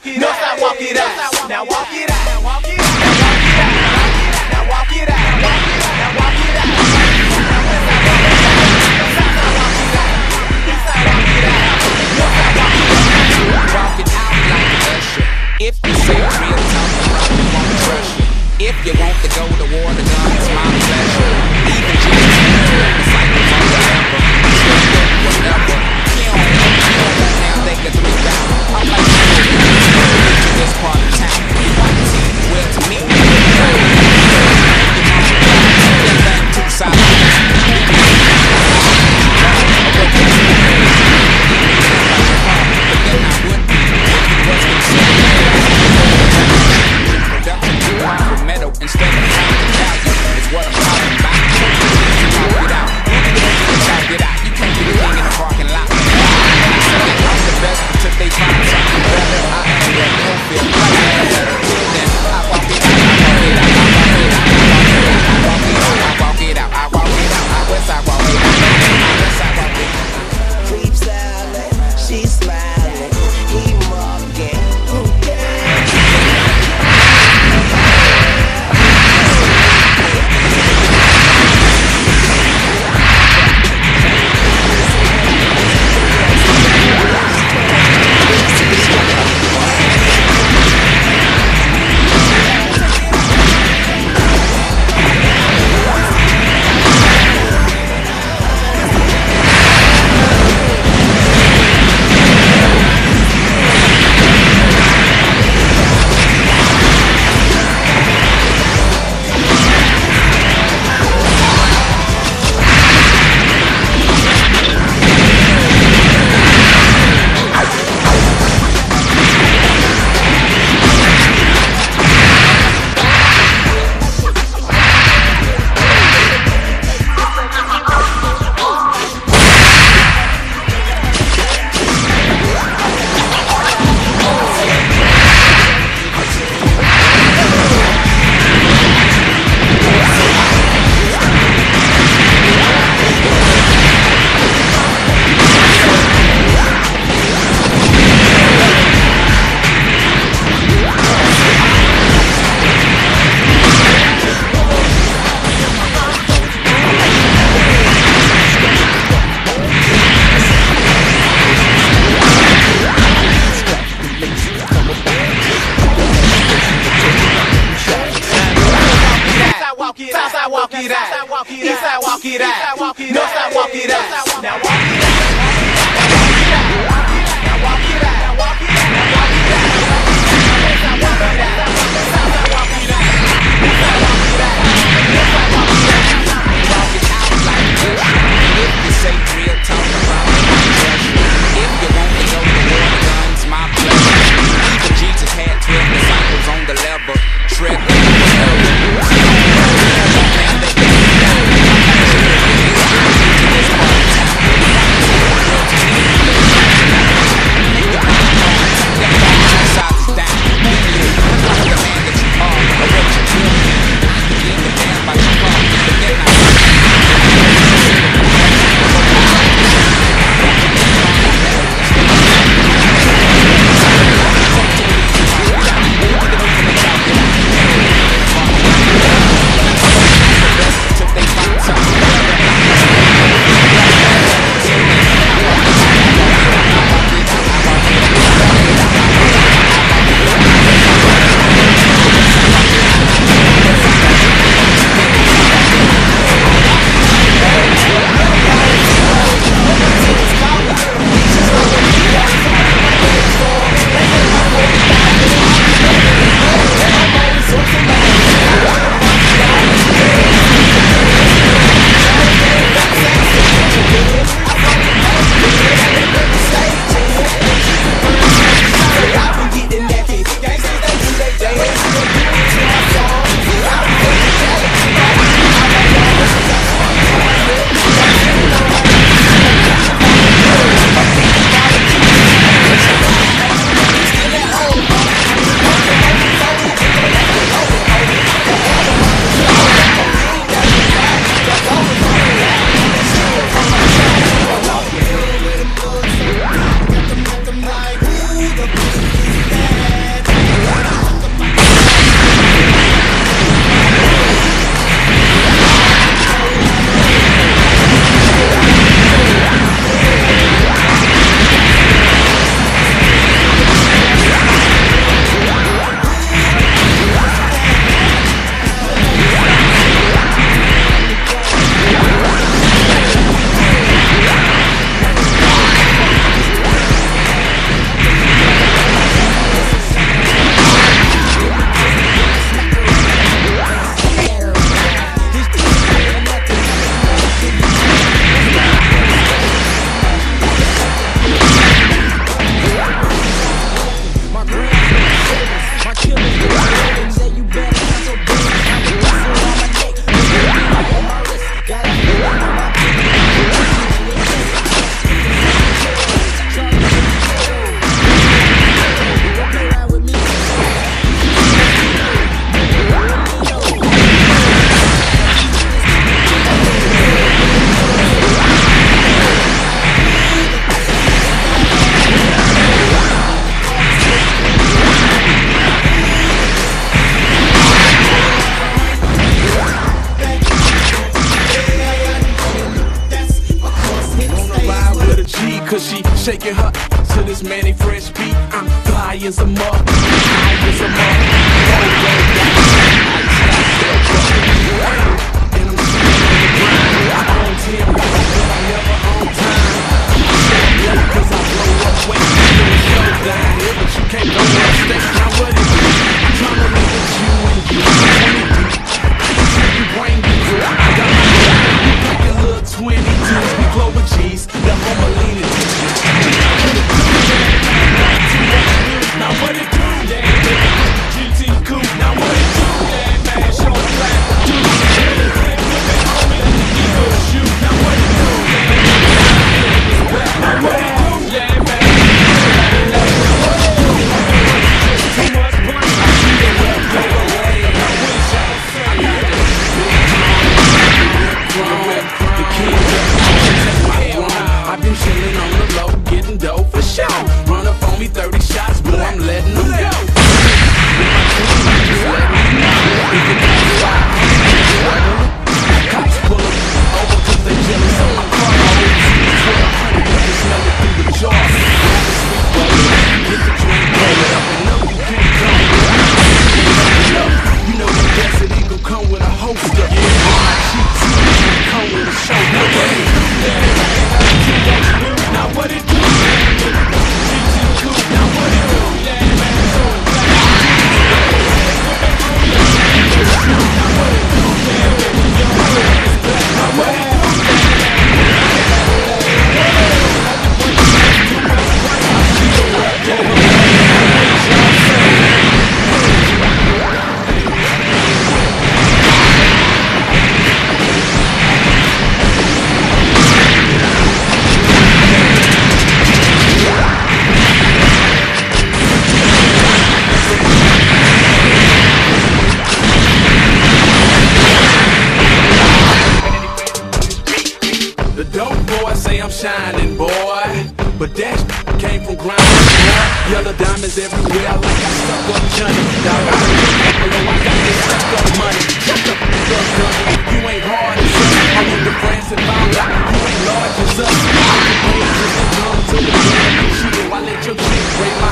out. Northside, walk it out. Now walk it out. Now walk it out. Now walk it out. Now walk it out. Walk it out like an usher. If you say real tough, I probably won't trust you. If you want to go to war, the gun is my pleasure. Even Jesus To this many Fresh beat, I'm fly as a mug. Fly as a mug. Go. I'm the grind. I ten, but I never time. I'm but. say I'm shining, boy. But that came from grinding, boy. Yellow diamonds everywhere, I like I'm stuck on Johnny. Dog, I know I got this stuck up, money. Shut the fuck up. You ain't hard as us. I went to France and found out you ain't large as us. I can pull up just a to the I let your chick break my